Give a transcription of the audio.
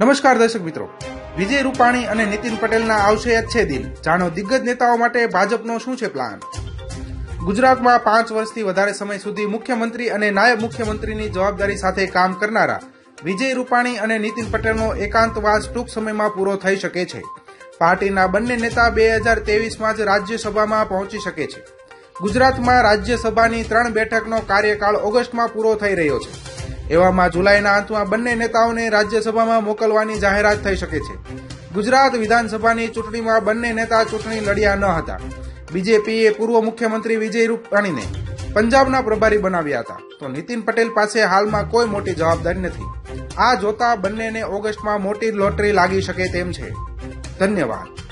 નમસ્કાર દર્શક મિત્રો. વિજય રૂપાણી અને નીતિન પટેલના આવશે અચ્છે દિન. જાણો દિગ્ગજ નેતાઓ માટે ભાજપનો શું છે પ્લાન ગુજરાતમાં પાંચ વર્ષથી વધારે સમય સુધી મુખ્યમંત્રી અને નાયબ મુખ્યમંત્રીની જવાબદારી સાથે કામ કરનારા વિજય રૂપાણી અને નીતિન પટેલનો એકાંતવાસ ટૂંક સમયમાં પૂરો થઈ શકે છે. પાર્ટીના બંને નેતા બે હજાર તેવીસમાં જ રાજ્યસભામાં પહોંચી શકે છે. ગુજરાતમાં રાજ્યસભાની ત્રણ બેઠકનો કાર્યકાળ ઓગસ્ટમાં પૂરો થઈ રહ્યો છે. એવામાં જુલાઈના અંતમાં બંને નેતાઓને રાજ્યસભામાં મોકલવાની જાહેરાત થઈ શકે છે. ગુજરાત વિધાનસભાની ચૂંટણીમાં બંને નેતા ચૂંટણી લડ્યા ન હતા. બીજેપીએ પૂર્વ મુખ્યમંત્રી વિજય રૂપાણીને પંજાબના પ્રભારી બનાવ્યા હતા. તો નીતિન પટેલ પાસે હાલમાં કોઈ મોટી જવાબદારી નથી. આ જોતા બંનેને ઓગસ્ટમાં મોટી લોટરી લાગી શકે તેમ છે. ધન્યવાદ.